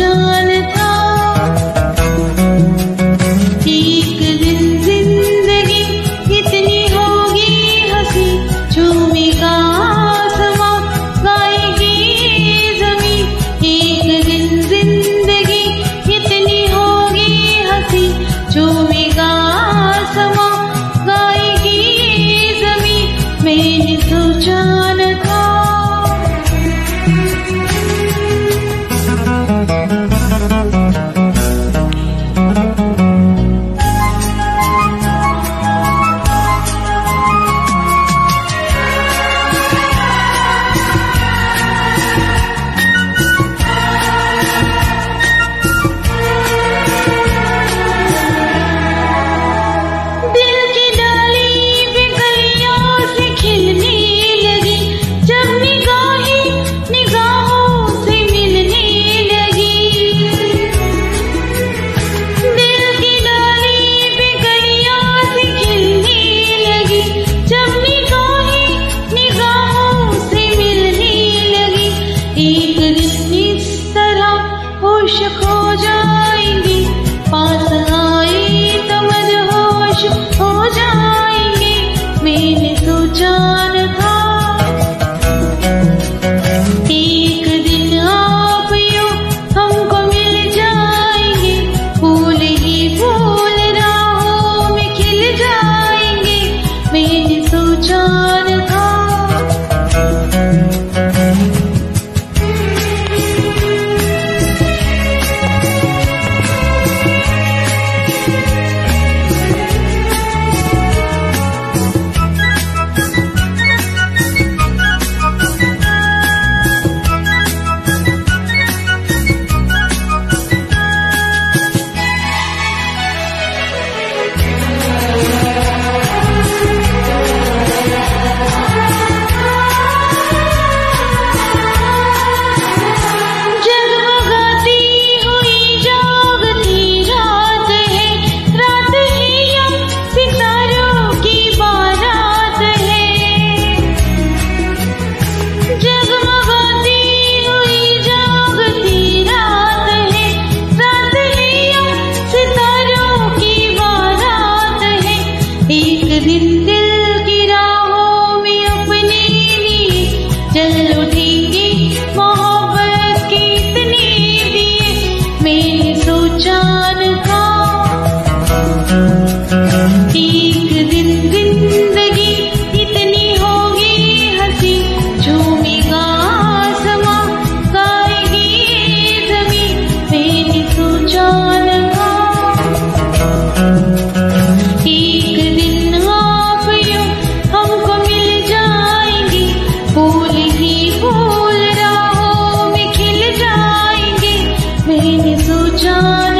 Just बिन तू जान था। एक दिन आप यू हमको मिल जाएँगे, फूल ही फूल राहों में खिल जाएँगे। बिन तू जान सु